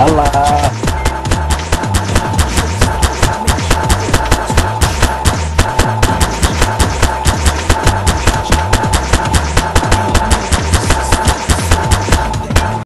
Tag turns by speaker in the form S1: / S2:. S1: Olha lá.